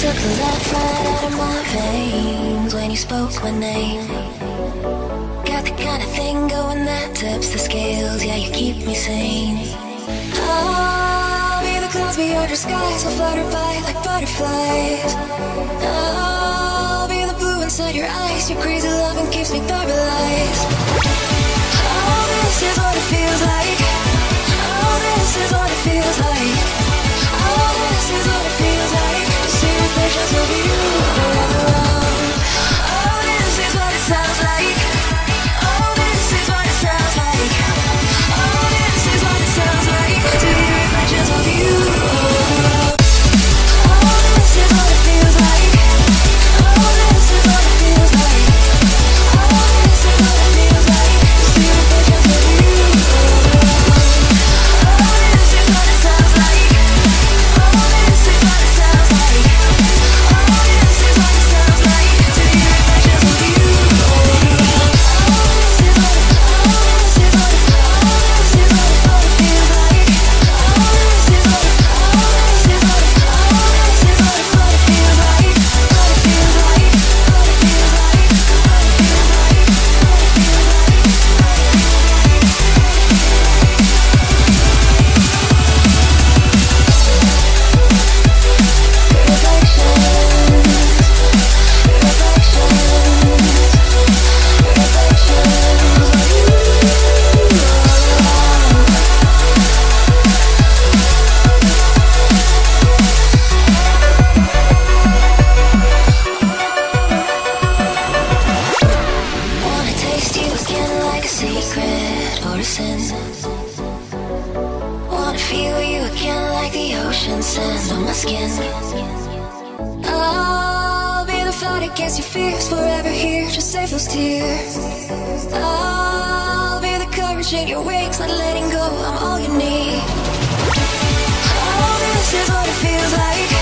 the life right out of my veins when you spoke my name. Got the kind of thing going that tips the scales, yeah, you keep me sane. I'll be the clouds beyond your skies, will flutter by like butterflies. I'll be the blue inside your eyes, your crazy loving keeps me paralyzed. Oh, this is again like a secret or a sin. Wanna feel you again like the ocean sand on my skin. I'll be the fight against your fears, forever here to save those tears. I'll be the courage in your wings, not letting go. I'm all you need. Oh, this is what it feels like.